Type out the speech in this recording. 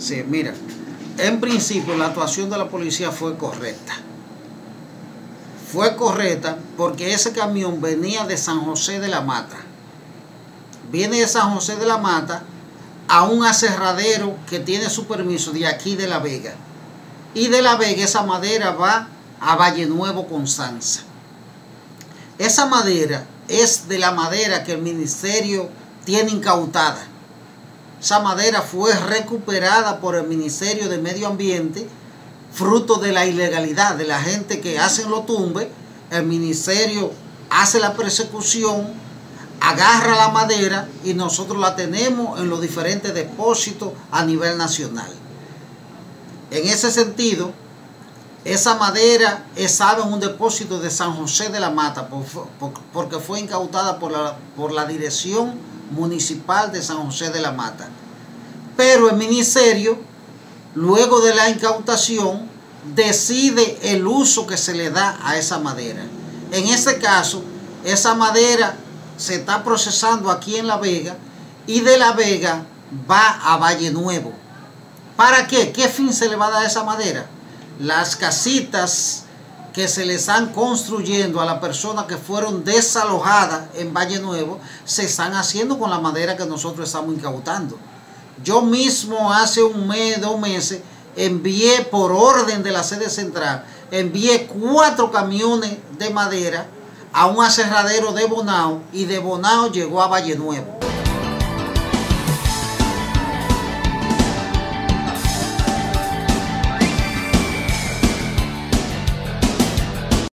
Sí, mira, en principio la actuación de la policía fue correcta. Fue correcta porque ese camión venía de San José de la Mata. Viene de San José de la Mata a un aserradero que tiene su permiso de aquí de La Vega. Y de La Vega esa madera va a Valle Nuevo Constanza. Esa madera es de la madera que el ministerio tiene incautada. Esa madera fue recuperada por el Ministerio de Medio Ambiente, fruto de la ilegalidad de la gente que hacen los tumbes. El ministerio hace la persecución, agarra la madera y nosotros la tenemos en los diferentes depósitos a nivel nacional. En ese sentido, esa madera estaba en un depósito de San José de la Mata porque fue incautada por la, por la Dirección Municipal de San José de la Mata. Pero el ministerio, luego de la incautación, decide el uso que se le da a esa madera. En este caso, esa madera se está procesando aquí en La Vega y de La Vega va a Valle Nuevo. ¿Para qué? ¿Qué fin se le va a dar a esa madera? Las casitas que se le están construyendo a las personas que fueron desalojadas en Valle Nuevo se están haciendo con la madera que nosotros estamos incautando. Yo mismo hace un mes, dos meses, envié por orden de la sede central, envié cuatro camiones de madera a un aserradero de Bonao y de Bonao llegó a Valle Nuevo.